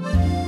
Bye.